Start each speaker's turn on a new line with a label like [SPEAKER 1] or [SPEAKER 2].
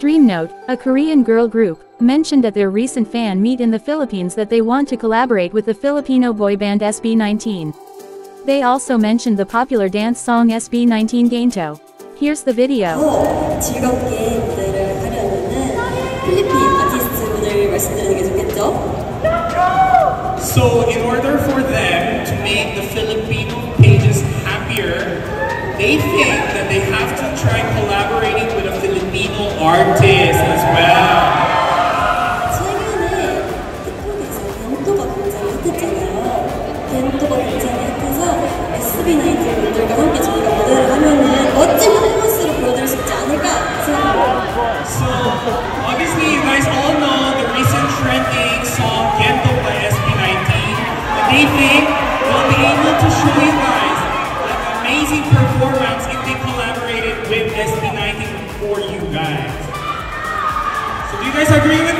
[SPEAKER 1] Dreamnote, a Korean girl group, mentioned at their recent fan meet in the Philippines that they want to collaborate with the Filipino boy band SB19. They also mentioned the popular dance song SB19 Gento. Here's the video.
[SPEAKER 2] So in order for them to make the Filipino pages happier, they think that they have to try as well. So obviously you guys all know the recent trending song Gento by SB19. But they think they'll be able to show you guys an amazing performance if they collaborated with SB19 for you guys. So, do you guys agree with